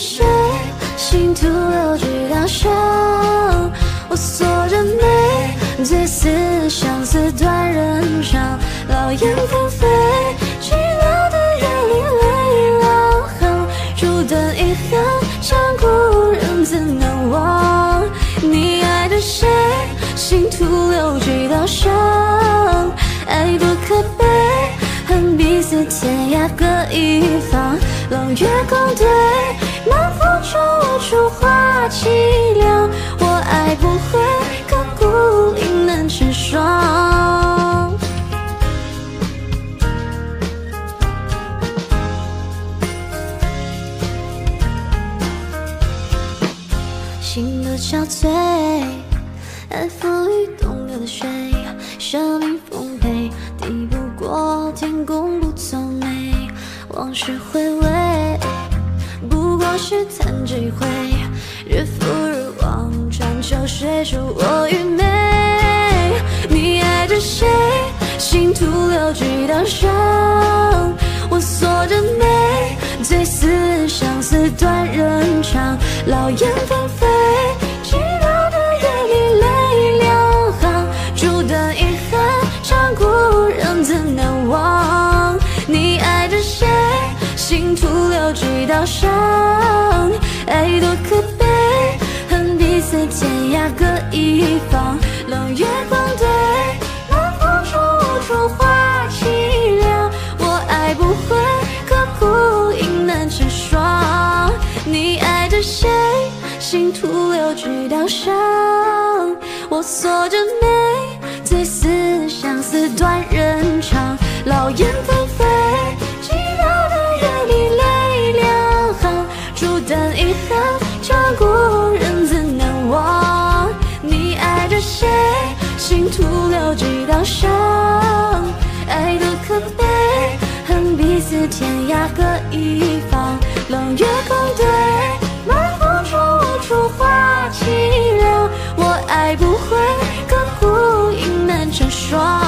谁，心徒留几道伤。我锁着眉，最思相思断人肠。老燕纷飞，寂寥的夜里泪两行。烛灯一行，残酷人自难忘？你爱着谁，心徒留几道伤。爱多可悲，恨彼此天涯各一方。冷月空对，凄凉。我爱不回，刻骨应能成双。心的憔悴，爱风雨东流的水，生命丰沛，抵不过天公不作美。往事回味，不过是叹几回，日复日望，穿秋水出我愚昧。你爱着谁，心徒留几道伤。我锁着眉，最思相思断人肠。老燕纷飞，寂寥的夜里泪两行。烛短遗憾，长故人怎能忘？你爱着谁，心徒留几道伤。爱多可在，天涯各一方。冷月光对，满腹中无处话凄凉。我爱不回，刻骨影难成双。你爱着谁，心徒留几道伤。我锁着眉，最思相思断人肠。老燕伤，爱多可悲，恨彼此天涯各一方。冷月空对，满腹愁无处话凄凉。我爱不悔，可孤影难成双。